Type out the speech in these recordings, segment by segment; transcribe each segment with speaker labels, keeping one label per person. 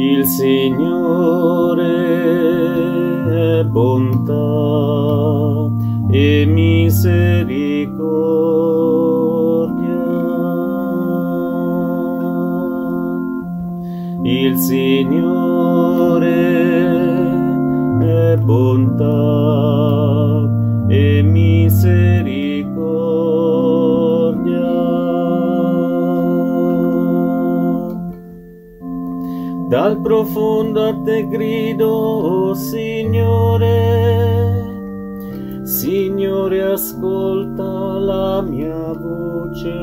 Speaker 1: Il Signore è bontà e misericordia. Il Signore Dal profondo a te grido, oh Signore, Signore ascolta la mia voce.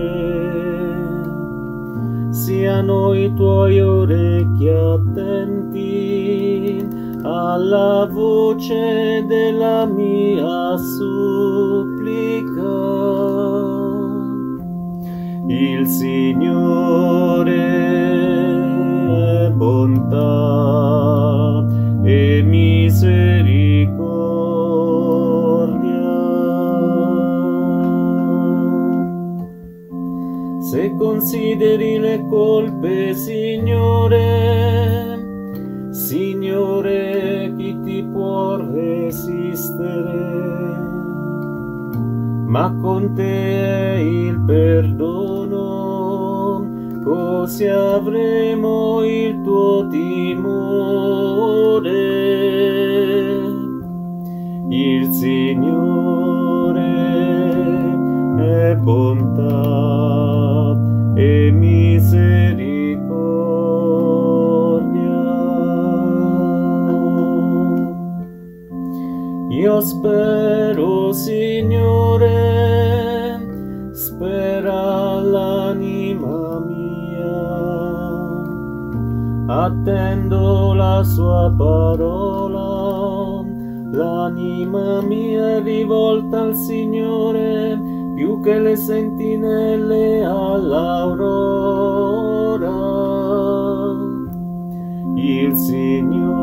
Speaker 1: Siano i tuoi orecchi attenti alla voce della mia supplica. Il Signore Se consideri le colpe, Signore, Signore, chi ti può resistere? Ma con te è il perdono, così avremo timore. Il Signore è bontà e misericordia. Io spero, Signore, spera l'anima mia. Attendo la sua parola, l'anima mia è rivolta al Signore più che le sentinelle all'aurora. Il Signore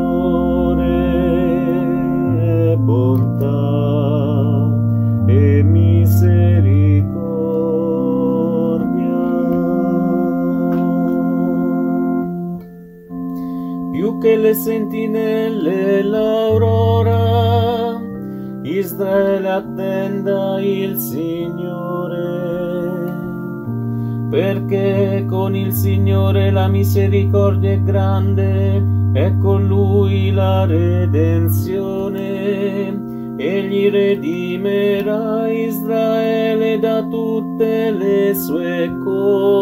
Speaker 1: Più che le sentinelle l'aurora, Israele attenda il Signore, perché con il Signore la misericordia è grande e con Lui la redenzione. Egli redimerà Israele da tutte le sue colpe.